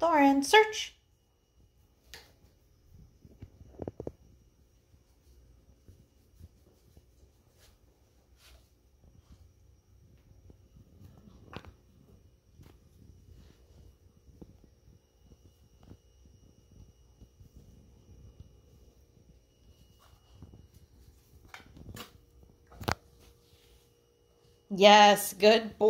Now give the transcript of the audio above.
Thorin, search. Yes, good boy.